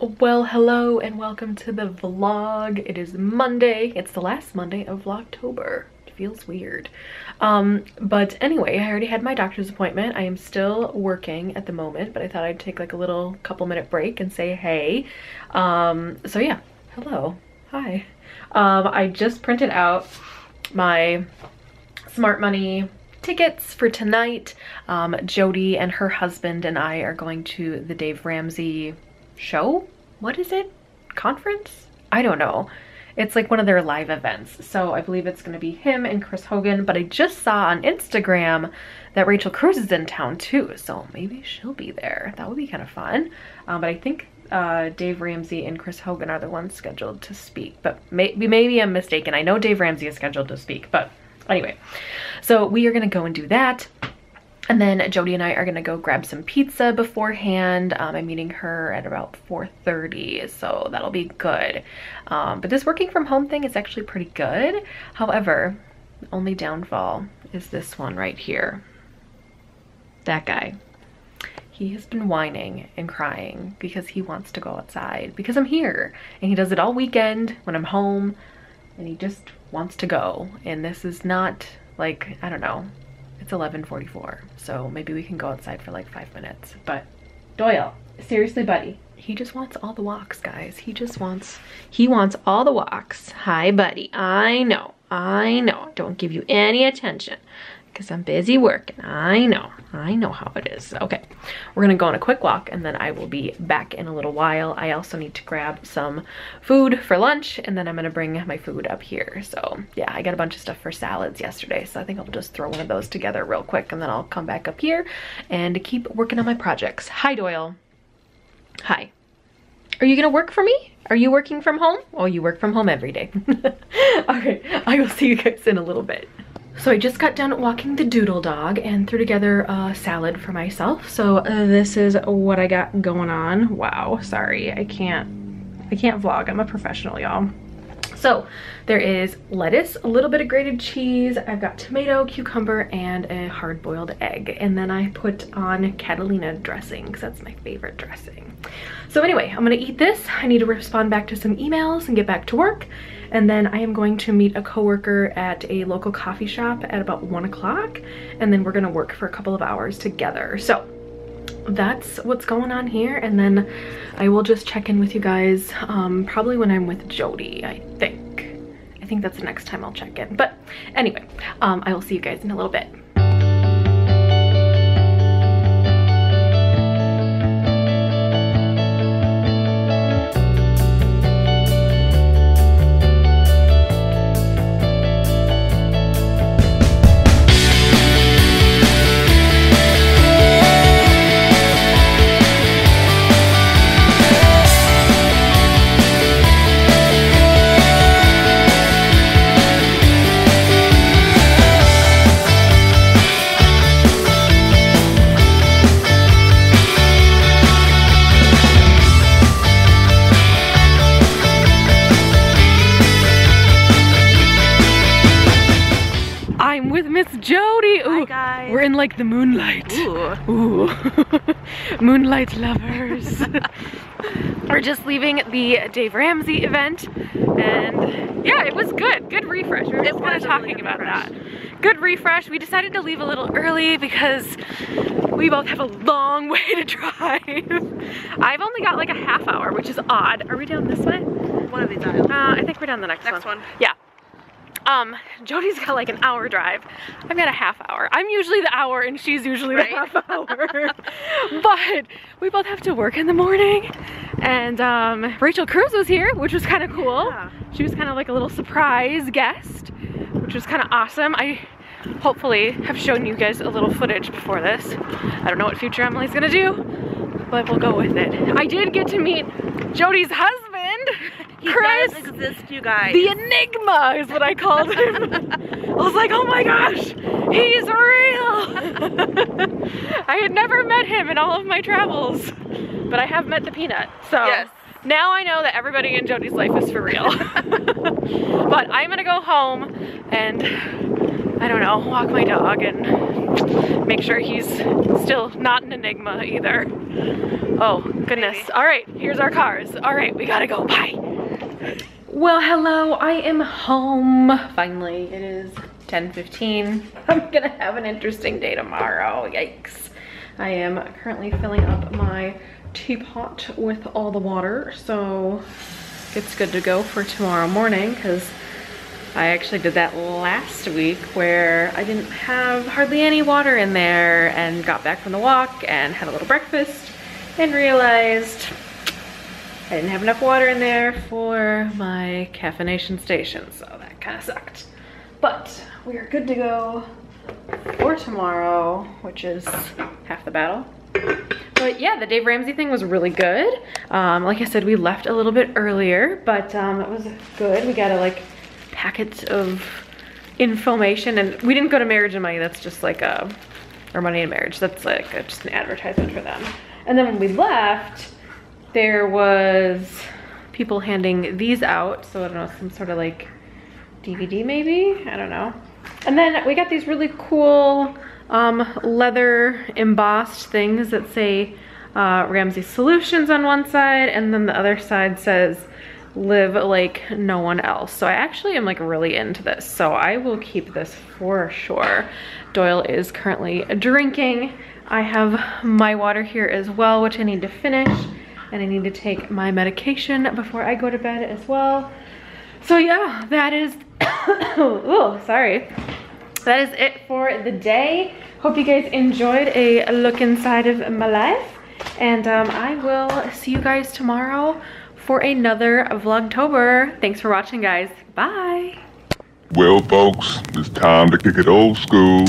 Well, hello and welcome to the vlog. It is Monday. It's the last Monday of Vlogtober. It feels weird. Um, but anyway, I already had my doctor's appointment. I am still working at the moment, but I thought I'd take like a little couple minute break and say hey. Um, so yeah, hello. Hi. Um, I just printed out my Smart Money tickets for tonight. Um, Jody and her husband and I are going to the Dave Ramsey show? What is it? Conference? I don't know. It's like one of their live events. So I believe it's gonna be him and Chris Hogan, but I just saw on Instagram that Rachel Cruze is in town too. So maybe she'll be there. That would be kind of fun. Um, but I think uh, Dave Ramsey and Chris Hogan are the ones scheduled to speak, but maybe, maybe I'm mistaken. I know Dave Ramsey is scheduled to speak, but anyway. So we are gonna go and do that. And then Jody and I are gonna go grab some pizza beforehand. Um, I'm meeting her at about 4.30, so that'll be good. Um, but this working from home thing is actually pretty good. However, the only downfall is this one right here. That guy. He has been whining and crying because he wants to go outside because I'm here. And he does it all weekend when I'm home and he just wants to go. And this is not like, I don't know, it's 11.44, so maybe we can go outside for like five minutes. But Doyle, seriously, buddy, he just wants all the walks, guys. He just wants, he wants all the walks. Hi, buddy. I know, I know. Don't give you any attention because I'm busy working. I know, I know how it is. Okay, we're gonna go on a quick walk and then I will be back in a little while. I also need to grab some food for lunch and then I'm gonna bring my food up here. So yeah, I got a bunch of stuff for salads yesterday. So I think I'll just throw one of those together real quick and then I'll come back up here and keep working on my projects. Hi, Doyle. Hi. Are you gonna work for me? Are you working from home? Oh, you work from home every day. okay, I will see you guys in a little bit. So I just got done walking the doodle dog and threw together a salad for myself. So uh, this is what I got going on. Wow, sorry, I can't, I can't vlog. I'm a professional, y'all. So there is lettuce, a little bit of grated cheese, I've got tomato, cucumber, and a hard-boiled egg. And then I put on Catalina dressing because that's my favorite dressing. So anyway, I'm gonna eat this. I need to respond back to some emails and get back to work. And then I am going to meet a coworker at a local coffee shop at about one o'clock. And then we're gonna work for a couple of hours together. So that's what's going on here. And then I will just check in with you guys um, probably when I'm with Jody, I think. I think that's the next time I'll check in. But anyway, um, I will see you guys in a little bit. With Miss Jody. Ooh, Hi guys. We're in like the moonlight. Ooh. Ooh. moonlight lovers. we're just leaving the Dave Ramsey event and yeah, it was good. Good refresh. We were just kind of talking really about refresh. that. Good refresh. We decided to leave a little early because we both have a long way to drive. I've only got like a half hour, which is odd. Are we down this way? One of these aisles. Uh, I think we're down the next, Next one. Yeah. Um, Jody's got like an hour drive. I've got a half hour. I'm usually the hour and she's usually the half hour. but we both have to work in the morning. And um, Rachel Cruze was here, which was kind of cool. Yeah. She was kind of like a little surprise guest, which was kind of awesome. I hopefully have shown you guys a little footage before this. I don't know what future Emily's gonna do, but we'll go with it. I did get to meet Jody's husband, He Chris. does exist, you guys. The Enigma is what I called him. I was like, oh my gosh, he's real. I had never met him in all of my travels, but I have met the peanut. So Yes. now I know that everybody in Jody's life is for real. but I'm gonna go home and I don't know, walk my dog and make sure he's still not an enigma either. Oh, goodness. Maybe. All right, here's our cars. All right, we gotta go. Bye. Well, hello, I am home. Finally, it is 10.15. I'm gonna have an interesting day tomorrow, yikes. I am currently filling up my teapot with all the water, so it's good to go for tomorrow morning because I actually did that last week where I didn't have hardly any water in there and got back from the walk and had a little breakfast and realized I didn't have enough water in there for my caffeination station, so that kind of sucked. But we are good to go for tomorrow, which is half the battle. But yeah, the Dave Ramsey thing was really good. Um, like I said, we left a little bit earlier, but um, it was good. We got a like packet of information and we didn't go to Marriage and Money. That's just like a, or Money and Marriage. That's like a, just an advertisement for them. And then when we left, there was people handing these out. So I don't know, some sort of like DVD maybe? I don't know. And then we got these really cool um, leather embossed things that say uh, Ramsey Solutions on one side and then the other side says live like no one else. So I actually am like really into this. So I will keep this for sure. Doyle is currently drinking. I have my water here as well, which I need to finish. And I need to take my medication before I go to bed as well. So yeah, that is, oh, sorry. That is it for the day. Hope you guys enjoyed a look inside of my life. And um, I will see you guys tomorrow for another Vlogtober. Thanks for watching, guys. Bye. Well, folks, it's time to kick it old school.